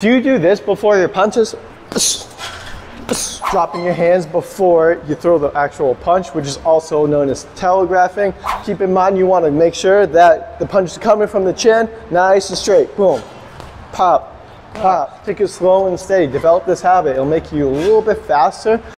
Do you do this before your punches? Dropping your hands before you throw the actual punch, which is also known as telegraphing. Keep in mind you want to make sure that the punch is coming from the chin, nice and straight. Boom, pop, pop. Take it slow and steady. Develop this habit. It'll make you a little bit faster